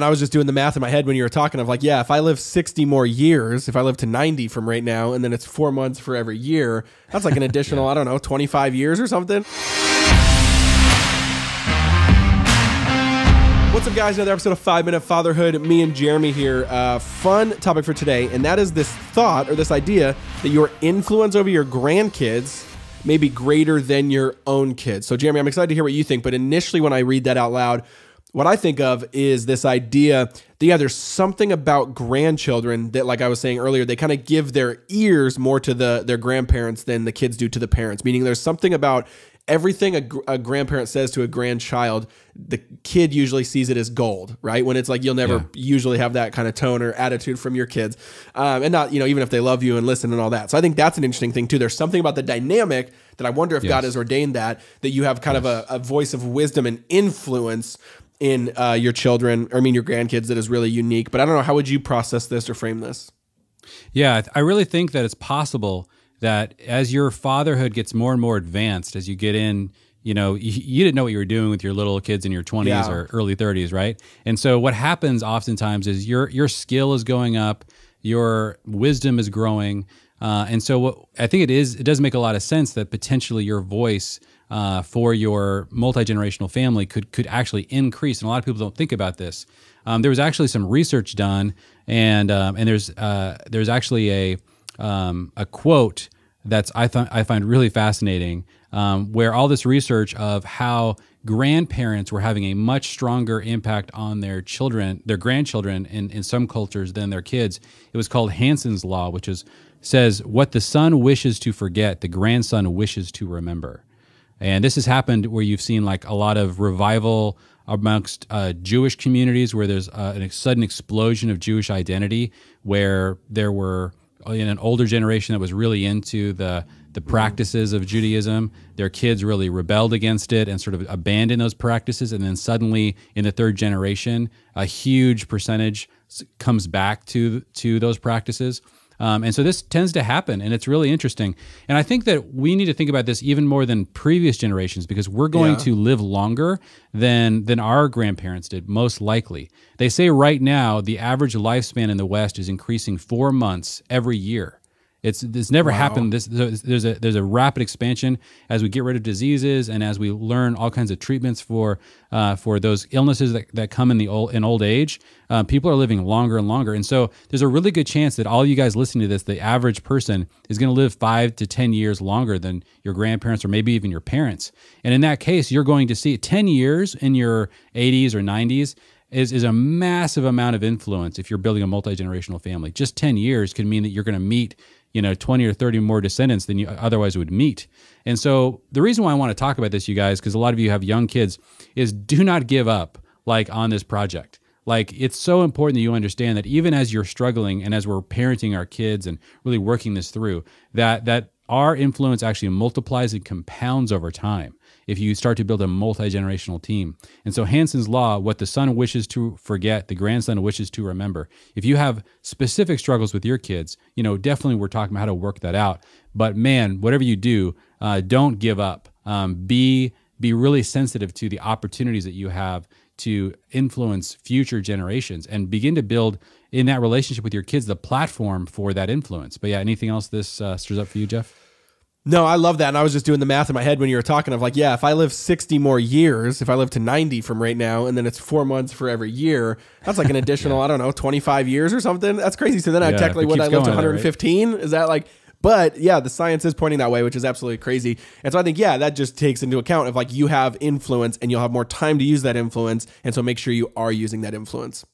And I was just doing the math in my head when you were talking of like, yeah, if I live 60 more years, if I live to 90 from right now, and then it's four months for every year, that's like an additional, yeah. I don't know, 25 years or something. What's up, guys? Another episode of Five Minute Fatherhood. Me and Jeremy here. Uh, fun topic for today, and that is this thought or this idea that your influence over your grandkids may be greater than your own kids. So, Jeremy, I'm excited to hear what you think. But initially, when I read that out loud, what I think of is this idea that yeah, there's something about grandchildren that, like I was saying earlier, they kind of give their ears more to the their grandparents than the kids do to the parents. Meaning, there's something about everything a, a grandparent says to a grandchild, the kid usually sees it as gold, right? When it's like you'll never yeah. usually have that kind of tone or attitude from your kids, um, and not you know even if they love you and listen and all that. So I think that's an interesting thing too. There's something about the dynamic that I wonder if yes. God has ordained that that you have kind yes. of a, a voice of wisdom and influence in uh, your children, or I mean your grandkids, that is really unique. But I don't know how would you process this or frame this? Yeah, I really think that it's possible that as your fatherhood gets more and more advanced, as you get in, you know, you, you didn't know what you were doing with your little kids in your 20s yeah. or early 30s, right? And so what happens oftentimes is your your skill is going up, your wisdom is growing, uh, and so what I think it is, it does make a lot of sense that potentially your voice uh, for your multi generational family could could actually increase. And a lot of people don't think about this. Um, there was actually some research done, and um, and there's uh, there's actually a um, a quote that's I th- I find really fascinating, um, where all this research of how grandparents were having a much stronger impact on their children, their grandchildren in, in some cultures than their kids. It was called Hansen's Law, which is says what the son wishes to forget, the grandson wishes to remember. And this has happened where you've seen like a lot of revival amongst uh, Jewish communities where there's uh, a sudden explosion of Jewish identity, where there were Uh, in an older generation that was really into the the practices of Judaism. Their kids really rebelled against it and sort of abandoned those practices, and then suddenly in the third generation, a huge percentage comes back to to those practices. Um, and so this tends to happen, and it's really interesting. And I think that we need to think about this even more than previous generations because we're going yeah. to live longer than than our grandparents did, most likely. They say right now the average lifespan in the West is increasing four months every year. It's this never wow. happened. This there's a there's a rapid expansion as we get rid of diseases and as we learn all kinds of treatments for uh, for those illnesses that, that come in the old in old age. Uh, people are living longer and longer, and so there's a really good chance that all you guys listening to this, the average person is going to live five to ten years longer than your grandparents or maybe even your parents. And in that case, you're going to see ten years in your 80s or 90s is, is a massive amount of influence if you're building a multi-generational family. Just 10 years can mean that you're going to meet you know 20 or 30 more descendants than you otherwise would meet. And so the reason why i want to talk about this you guys because a lot of you have young kids is do not give up like on this project. Like it's so important that you understand that even as you're struggling and as we're parenting our kids and really working this through that that our influence actually multiplies and compounds over time if you start to build a multi generational team. And so, Hansen's Law, what the son wishes to forget, the grandson wishes to remember. If you have specific struggles with your kids, you know, definitely we're talking about how to work that out. But man, whatever you do, uh, don't give up. Um, be be really sensitive to the opportunities that you have to influence future generations and begin to build in that relationship with your kids the platform for that influence. But yeah, anything else this uh, stirs up for you, Jeff? No, I love that. And I was just doing the math in my head when you were talking of like, yeah, if I live 60 more years, if I live to 90 from right now, and then it's four months for every year, that's like an additional, yeah. I don't know, 25 years or something. That's crazy. So then yeah, I technically, would I live to 115? Right? Is that like, but yeah, the science is pointing that way, which is absolutely crazy. And so I think, yeah, that just takes into account of like you have influence and you'll have more time to use that influence. And so make sure you are using that influence.